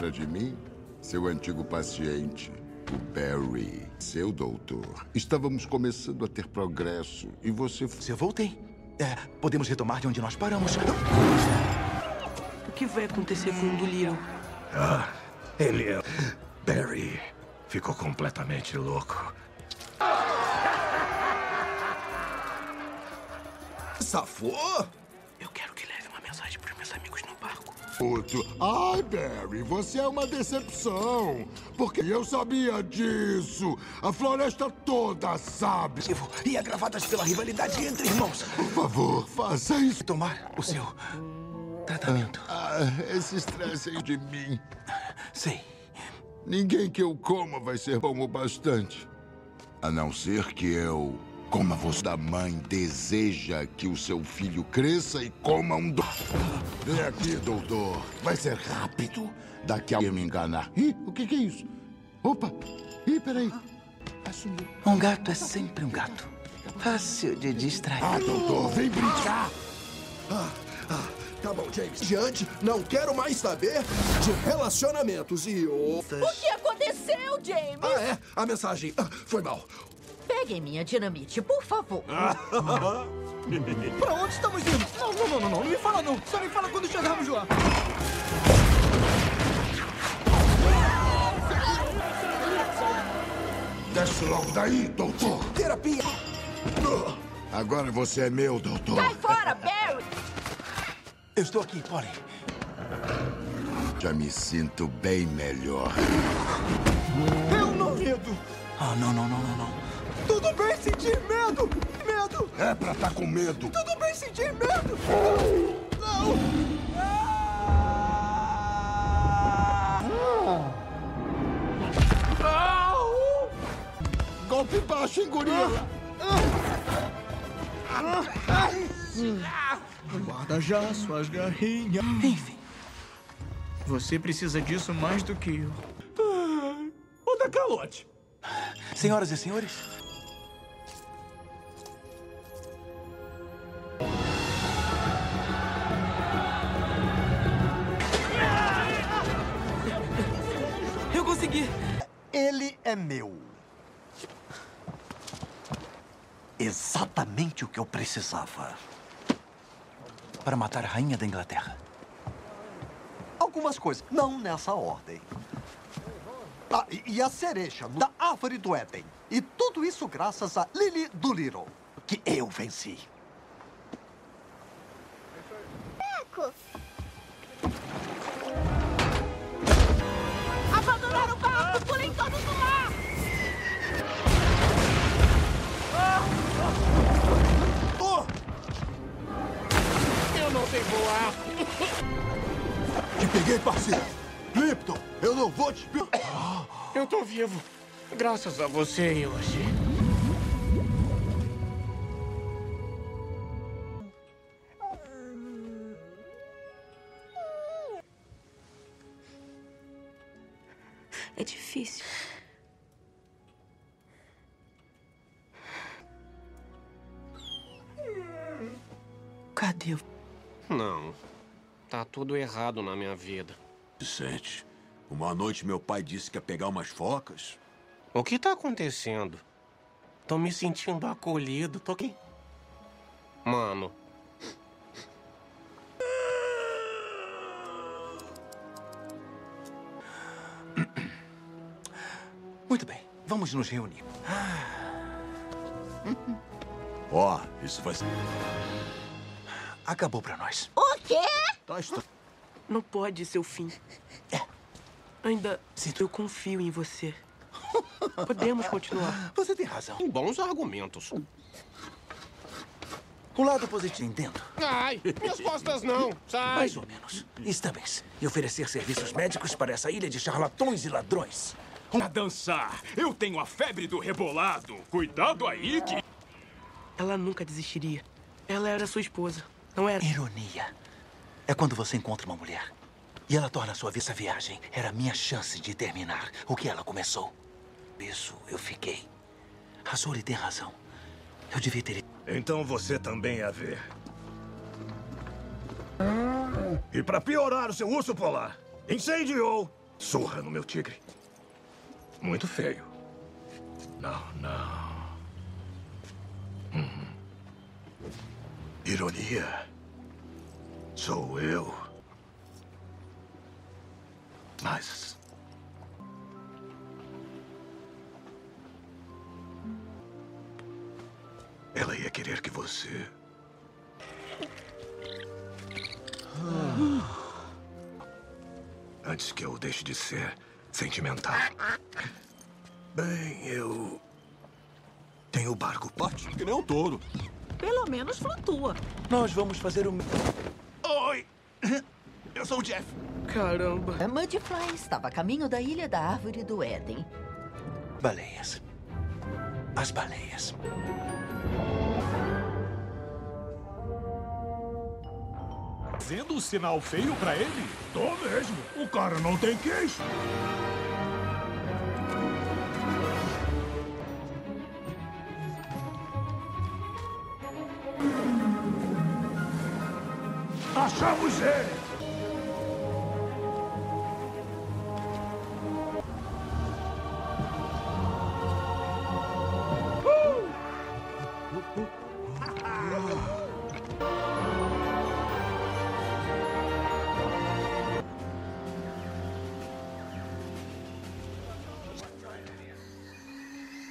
Lembra de mim? Seu antigo paciente, o Barry. Seu doutor. Estávamos começando a ter progresso e você... Se eu voltei. É, podemos retomar de onde nós paramos. O que vai acontecer com o do Little? Ah, ele é... Barry ficou completamente louco. Safou? Outro. Ai, Barry, você é uma decepção. Porque eu sabia disso. A floresta toda sabe. E agravadas pela rivalidade entre irmãos. Por favor, faça isso. Tomar o seu tratamento. Ah, esse estresse aí de mim. Sei. Ninguém que eu coma vai ser bom o bastante. A não ser que eu coma você da mãe deseja que o seu filho cresça e coma um do... Vem aqui, doutor. Vai ser rápido. Daqui a me enganar. Ih, o que, que é isso? Opa! Ih, peraí. Assumiu. Um gato é sempre um gato. Fácil de distrair. Ah, doutor, vem brincar. Ah, ah, tá bom, James. Diante, não quero mais saber de relacionamentos e outras. O que aconteceu, James? Ah, é? A mensagem. Ah, foi mal. Peguem minha dinamite, por favor. pra onde estamos indo? Não, não, não, não, não, não me fala não. Só me fala quando chegarmos lá. Desce logo daí, doutor. Terapia. Agora você é meu, doutor. Cai fora, Barry! Eu estou aqui, Polly. Já me sinto bem melhor. Eu não medo. Ah, não, não, não, não, não. Tudo bem sentir medo. Medo. É pra estar tá com medo. Tudo bem sentir medo. Não. Golpe baixo, hein, gorila? Guarda já suas garrinhas. Enfim. Você precisa disso mais do que eu. Ô, da calote. Senhoras e senhores. É meu. Exatamente o que eu precisava. Para matar a rainha da Inglaterra. Algumas coisas, não nessa ordem. Ah, e a cereja da árvore do Éden. E tudo isso graças a Lily Doolittle, que eu venci. Parceiro. Lipton, eu não vou te... Eu tô vivo. Graças a você, Yoshi. É difícil. Cadê? Não. Tá tudo errado na minha vida. Vicente, uma noite meu pai disse que ia pegar umas focas. O que tá acontecendo? Tô me sentindo acolhido. Tô aqui. Mano. Muito bem, vamos nos reunir. Ó, oh, isso vai ser... Acabou pra nós. O quê? Não pode ser o fim. É. Ainda eu confio em você. Podemos continuar. Você tem razão. Tem bons argumentos. O lado positivo, entendo. Ai, minhas costas não. Sai. Mais ou menos. Stubbins, e oferecer serviços médicos para essa ilha de charlatões e ladrões. A dançar. Eu tenho a febre do rebolado. Cuidado aí que... Ela nunca desistiria. Ela era sua esposa, não era? Ironia. É quando você encontra uma mulher e ela torna sua vida viagem. Era a minha chance de terminar o que ela começou. Isso eu fiquei. A Zoe tem razão. Eu devia ter... Então você também a vê. E para piorar, o seu urso polar incendiou Surra no meu tigre. Muito feio. Não, não. Ironia. Sou eu. Mas. Ela ia querer que você. Antes que eu deixe de ser sentimental. Bem, eu. Tenho o barco. Bate que nem um touro. Pelo menos flutua. Nós vamos fazer o. Oi! Eu sou o Jeff. Caramba. A Mudfly estava a caminho da Ilha da Árvore do Éden. Baleias. As baleias. Fazendo um sinal feio pra ele? Tô mesmo. O cara não tem queixo. Achamos ele!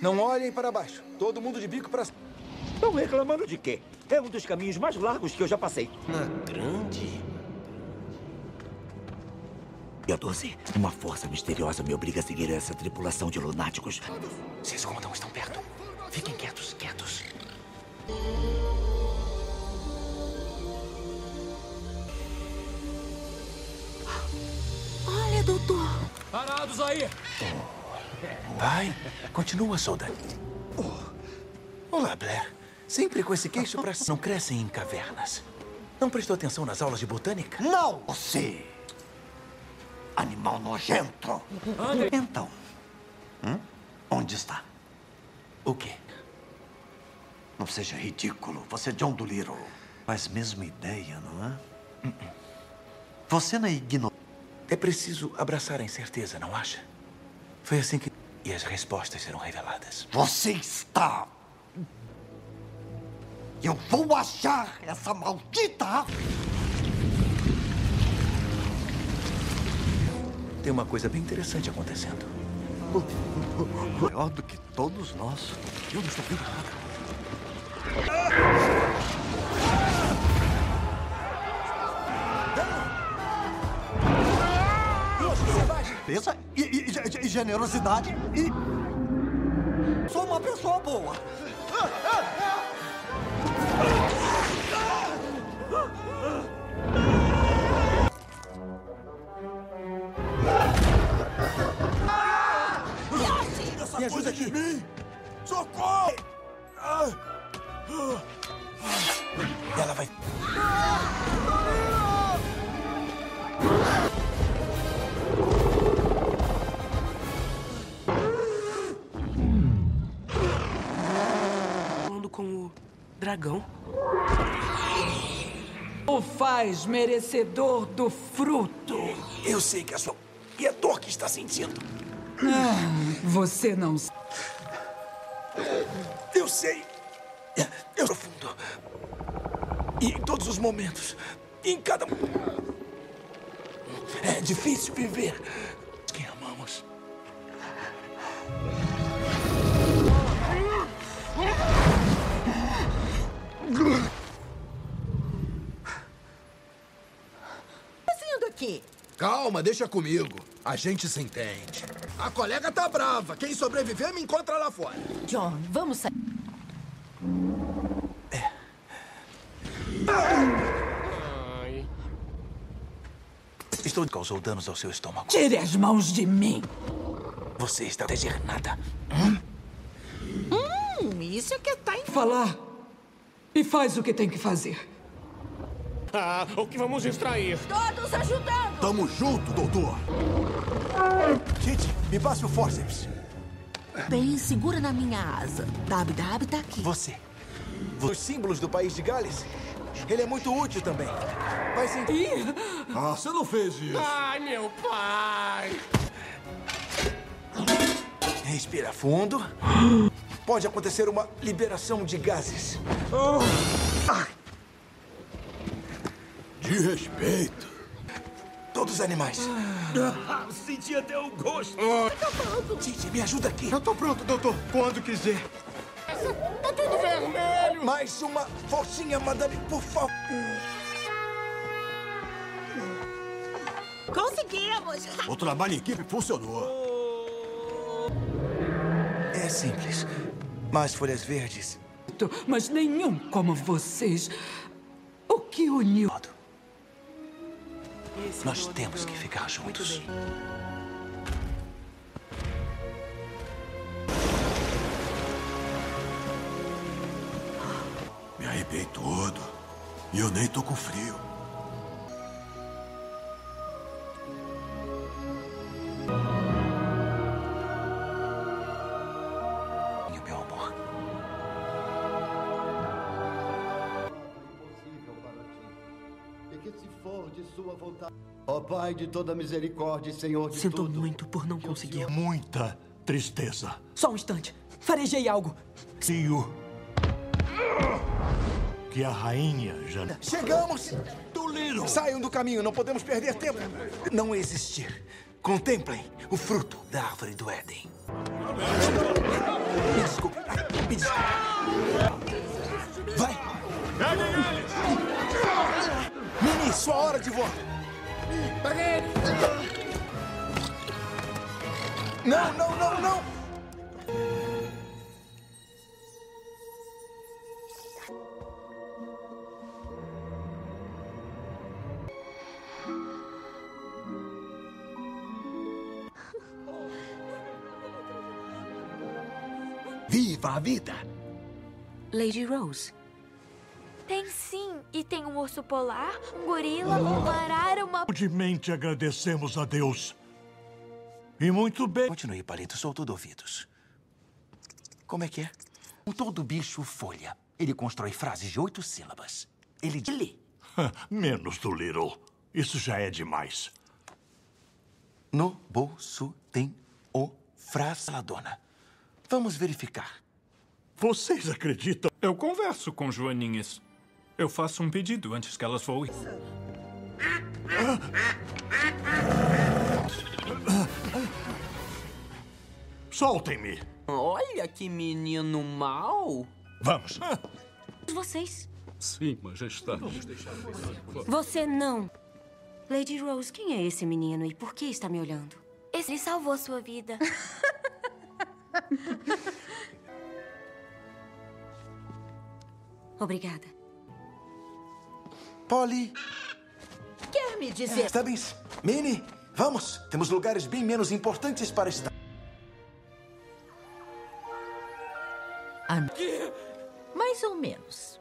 Não olhem para baixo. Todo mundo de bico para cima. Estão reclamando de quê? É um dos caminhos mais largos que eu já passei. Na grande? Dia 12, uma força misteriosa me obriga a seguir essa tripulação de lunáticos. Se escondam, estão perto. Fiquem quietos, quietos. Olha, doutor. Parados aí! Vai, continua, soldado. Olá, Blair. Sempre com esse queixo pra cima. Não crescem em cavernas. Não prestou atenção nas aulas de botânica? Não, você! Animal nojento! Então, hum? onde está? O quê? Não seja ridículo. Você é John Dolittle. Faz mesma ideia, não é? Você não é ignorante. É preciso abraçar a incerteza, não acha? Foi assim que. E as respostas serão reveladas. Você está. Eu vou achar essa maldita. Tem uma coisa bem interessante acontecendo. Maior do que todos nós. Eu não estou vendo nada. E, e- e- e generosidade e. Sou uma pessoa boa. Me ajuda aqui. Mim. Socorro! Ela vai. Dragão. O faz merecedor do fruto. Eu sei que a sua. E a dor que está sentindo. Ah, você não. Eu sei. Eu profundo. E em todos os momentos. Em cada. É difícil viver. Calma, deixa comigo. A gente se entende. A colega tá brava. Quem sobreviver me encontra lá fora. John, vamos sair. Ai. Estou causou danos ao seu estômago. Tire as mãos de mim. Você está a dizer nada. Hum, isso é que tá em... Falar. E faz o que tem que fazer. Ah, o que vamos extrair? Todos ajudando. Tamo junto, doutor. Kit, me passe o forceps. Bem, segura na minha asa. Dab Dab tá aqui. Você. Os símbolos do país de Gales. Ele é muito útil também. Vai sim. Ah, você não fez isso. Ai, meu pai! Respira fundo. Pode acontecer uma liberação de gases. De respeito. Todos os animais. Ah, senti até o gosto. Gente, me ajuda aqui. Eu tô pronto, doutor. Quando quiser. Tá tudo vermelho. Mais uma forcinha, madame, por favor. Conseguimos! O trabalho em equipe funcionou. É simples. Mais folhas verdes. Mas nenhum como vocês. O que uniu? Nós temos que ficar juntos. Me arrepiei todo. E eu nem tô com frio. Se for de sua vontade. Ó Pai de toda misericórdia, e Senhor de Sinto tudo. muito por não conseguir. Muita tristeza. Só um instante. Farejei algo. Tio. Que a rainha já. Chegamos! Doliro! Saiam do caminho, não podemos perder tempo. Não existir. Contemplem o fruto. Da árvore do Éden. De voar. Peguem Não, não, não, não! Viva a vida! Lady Rose. Tem sim. E tem um urso polar, um gorila, uma arara, uma... Humildemente agradecemos a Deus. E muito bem. Continue, Palito. Sou todo ouvidos. Como é que é? Um todo bicho folha. Ele constrói frases de oito sílabas. Ele lê. Menos do Little. Isso já é demais. No bolso tem o frase da dona. Vamos verificar. Vocês acreditam? Eu converso com joaninhas. Eu faço um pedido antes que elas voem. Soltem-me. Olha que menino mau. Vamos. Vocês. Sim, majestade. Você não. Lady Rose, quem é esse menino e por que está me olhando? Esse salvou sua vida. Obrigada. Polly. Quer me dizer... Stubbins, Minnie, vamos. Temos lugares bem menos importantes para estar. Mais ou menos.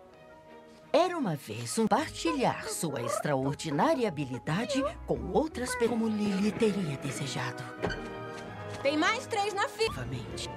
Era uma vez um partilhar sua extraordinária habilidade com outras pessoas como Lily teria desejado. Tem mais três na fila. Novamente.